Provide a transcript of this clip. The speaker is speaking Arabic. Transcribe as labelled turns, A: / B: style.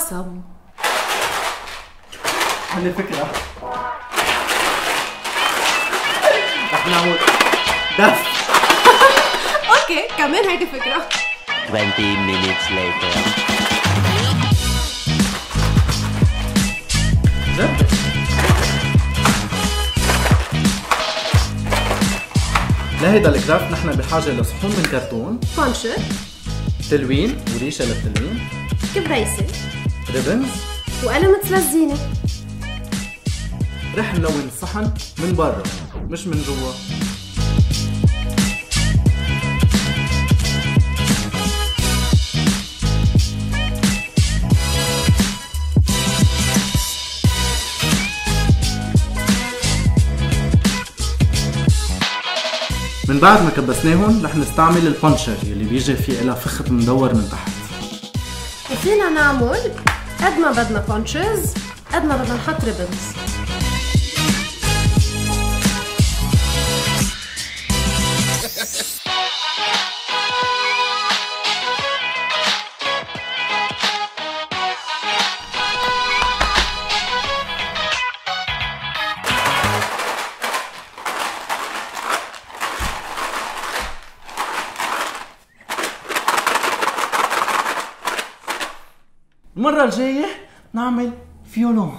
A: قصب
B: عندي فكرة رح نعمل دف
A: أوكي كمان هيدي فكرة.
C: 20 minutes later.
B: جد لهيدا الكرافت نحن بحاجة لصحون من كرتون.
A: بانشر
B: تلوين وريشة للتلوين.
A: كبريسة.
B: ريبنز
A: وقلم تلزينه
B: رح نلون الصحن؟ من برا مش من جوا. من بعد ما كبسناهم رح نستعمل ال puncher يلي بيجي فيه لها فخت مدور من تحت.
A: وفينا نعمل قد ما بدنا punches قد ما بدنا نحط ribbons.
B: المرة الجاية نعمل فيولون.